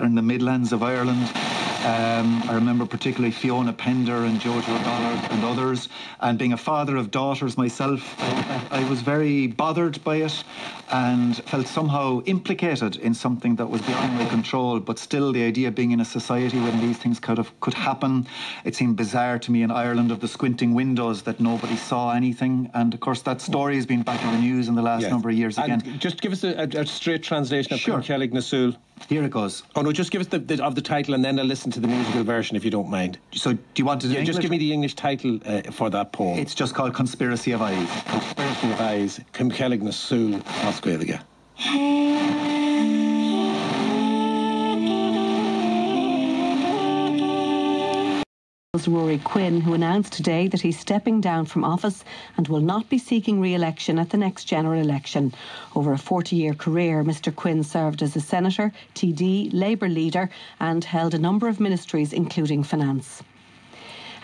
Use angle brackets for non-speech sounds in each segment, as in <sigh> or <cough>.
uh, in the Midlands of Ireland. Um, I remember particularly Fiona Pender and Jojo Dullard and others. And being a father of daughters myself, I, I was very bothered by it and felt somehow implicated in something that was beyond my control. But still, the idea of being in a society where these things could have could happen, it seemed bizarre to me in Ireland of the squinting windows that nobody saw anything. And of course, that story has been back in the news in the last Yes. number of years again. And just give us a, a, a straight translation of Sure. Clonkellig na Súl. Here it goes. Oh no, just give us the, the of the title and then I'll listen to the musical version if you don't mind. So, do you want to? Yeah, just give me the English title uh, for that poem. It's just called Conspiracy of Eyes. Conspiracy of Eyes, Clonkellig na Súl, Oscuilga. Was Ruairí Quinn, who announced today that he's stepping down from office and will not be seeking re election at the next general election. Over a 40 year career, Mr. Quinn served as a senator, TD, Labour leader, and held a number of ministries, including finance.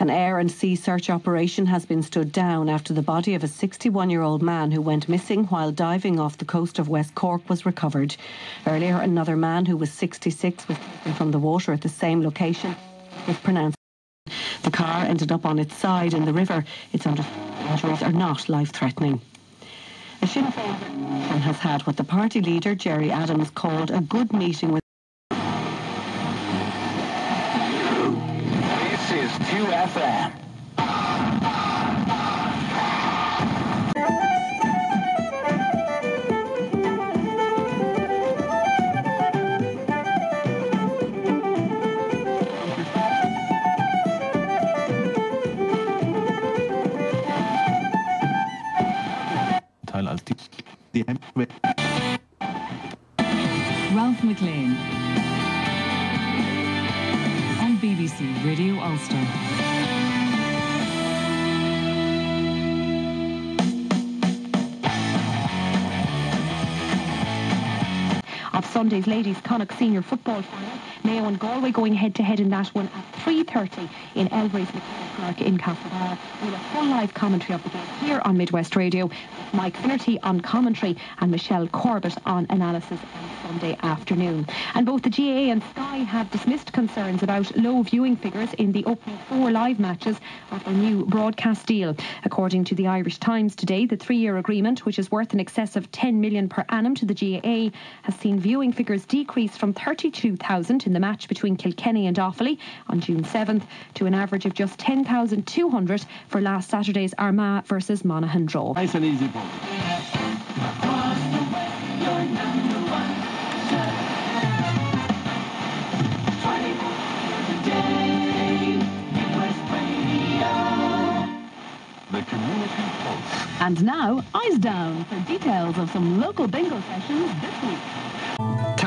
An air and sea search operation has been stood down after the body of a 61 year old man who went missing while diving off the coast of West Cork was recovered. Earlier, another man who was 66 was taken from the water at the same location was pronounced. The car ended up on its side in the river. Its injuries are not life threatening. A Sinn Féin has had what the party leader, Gerry Adams, called a good meeting with. This is 2FM. Die Ralph McLean on BBC Radio Ulster. of Sunday's ladies Connacht Senior Football Final. Mayo and Galway going head to head in that one at 3.30 in MacHale Park in Castlebar. We'll have full live commentary of the game here on Midwest Radio. Mike Finnerty on commentary and Michelle Corbett on analysis on Sunday afternoon. And both the GAA and Sky have dismissed concerns about low viewing figures in the opening four live matches of their new broadcast deal. According to the Irish Times today, the three-year agreement, which is worth in excess of 10 million per annum to the GAA, has seen viewing figures decrease from 32,000 in the match between Kilkenny and Offaly on June 7th to an average of just 10,200 for last Saturday's Armagh versus Monaghan draw. Nice and easy, Paul. The Community Pulse. And now, eyes down for details of some local bingo sessions this week.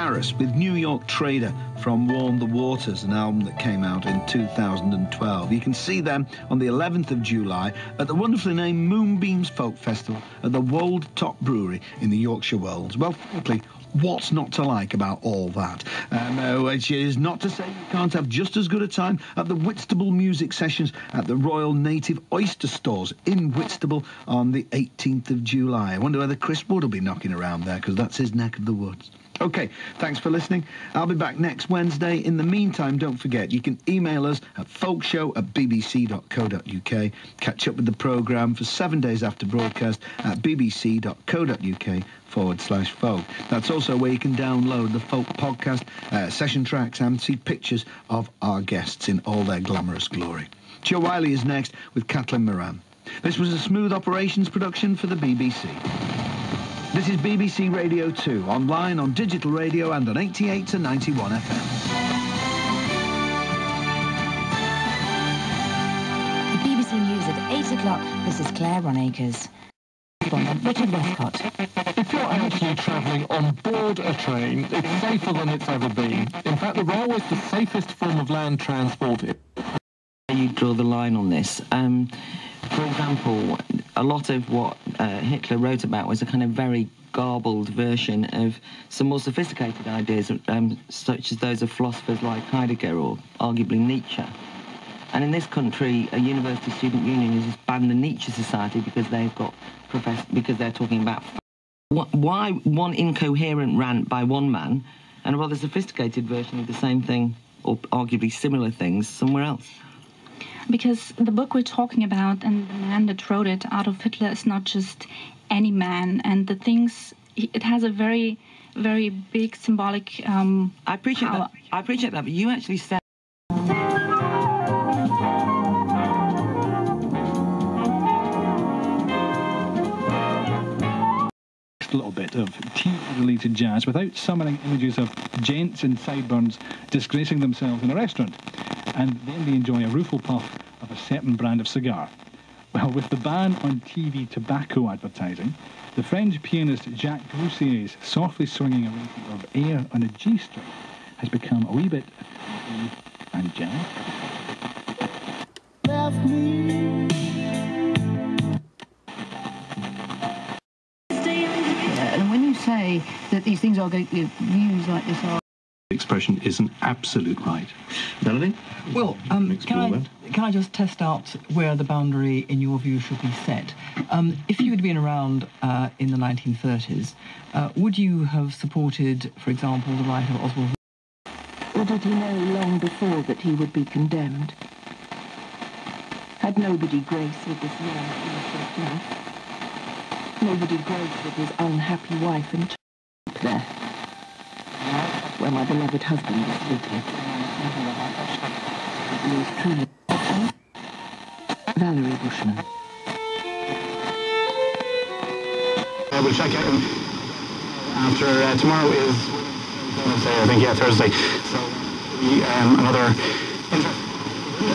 Taras with New York Trader from Warm the Waters, an album that came out in 2012. You can see them on the 11th of July at the wonderfully named Moonbeams Folk Festival at the Wold Top Brewery in the Yorkshire Wolds. Well, frankly, what's not to like about all that? Uh, no, which is not to say you can't have just as good a time at the Whitstable Music Sessions at the Royal Native Oyster Stores in Whitstable on the 18th of July. I wonder whether Chris Wood will be knocking around there because that's his neck of the woods. Okay, thanks for listening. I'll be back next Wednesday. In the meantime, don't forget, you can email us at folkshow at bbc.co.uk. Catch up with the programme for seven days after broadcast at bbc.co.uk forward slash folk. That's also where you can download the folk podcast, uh, session tracks, and see pictures of our guests in all their glamorous glory. Jo Whiley is next with Kathleen Moran. This was a smooth operations production for the BBC. This is BBC Radio 2, online on digital radio and on 88 to 91 FM. The BBC News at 8 o'clock. This is Claire Ronacres. From Richard Westcott. If you're actually travelling on board a train, it's safer than it's ever been. In fact, the railway's the safest form of land transport. You draw the line on this. Um, for example, a lot of what uh, Hitler wrote about was a kind of very garbled version of some more sophisticated ideas, um, such as those of philosophers like Heidegger or arguably Nietzsche. And in this country, a university student union has just banned the Nietzsche Society because they've got profess- because they're talking about wh- why one incoherent rant by one man and a rather sophisticated version of the same thing, or arguably similar things, somewhere else? Because the book we're talking about and the man that wrote it, Adolf Hitler, is not just any man, and the things it has a very, very big symbolic. Um, I appreciate power. that. I appreciate that, but you actually said. a little bit of tea-related jazz without summoning images of gents in sideburns disgracing themselves in a restaurant, and then they enjoy a rueful puff of a certain brand of cigar. Well, with the ban on TV tobacco advertising, the French pianist Jacques Loussier's softly swinging arrangement of Air on a G string has become a wee bit and jazz. And when you say that these things are going to views like this are expression is an absolute right. Melanie? Well, um, can I can I just test out where the boundary, in your view, should be set? Um, if you had been around uh, in the 1930s, uh, would you have supported, for example, the right of Oswald? Or did he know long before that he would be condemned? Had nobody grace with this man innocent enough? Nobody grace with his unhappy wife and child there? Where my beloved husband is sleeping. Valerie Bushman. Uh, we'll check out after uh, tomorrow is Thursday, I think, yeah, Thursday. So um, another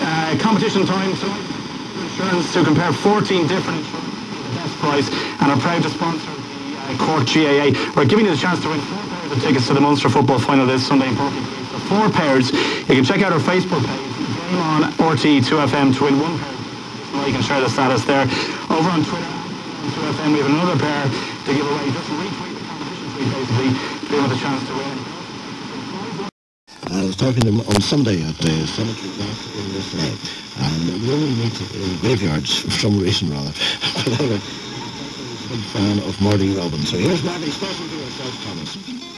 uh, competition time. So insurance to compare 14 different best price and are proud to sponsor the uh, Cork GAA. We're giving you the chance to win of tickets to the Munster football final this Sunday in Portland. Four pairs. You can check out our Facebook page, Game on RT2FM to win one pair. Like and share the status there. Over on Twitter, 2FM, we have another pair to give away. Just retweet the competition tweet, basically, to a chance to win. I was talking to him on Sunday at the cemetery back in this way, and we only meet in graveyards for some reason rather. <laughs> but anyway, big fan of Marty Robbins. So here's Marty speaking to yourself, Thomas.